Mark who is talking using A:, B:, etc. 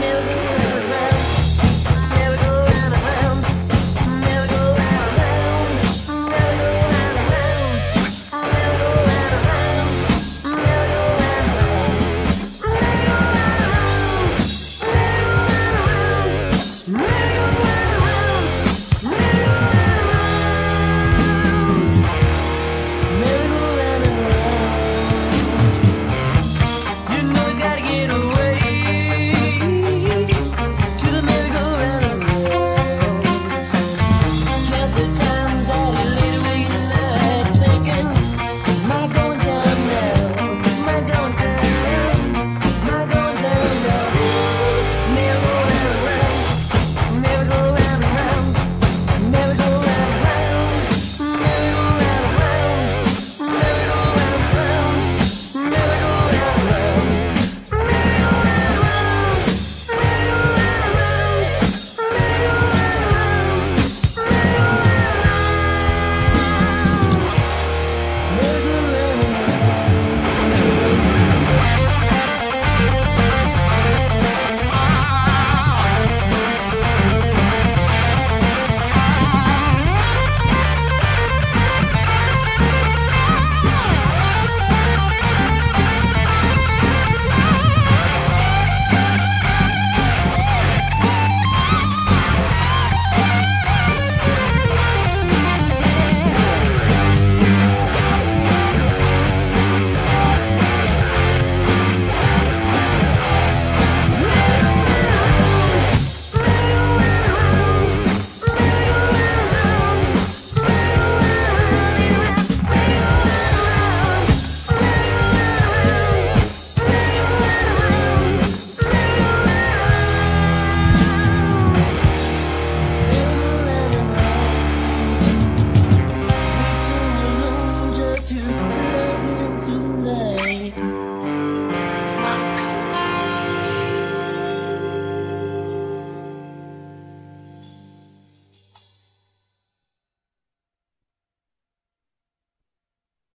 A: Millions.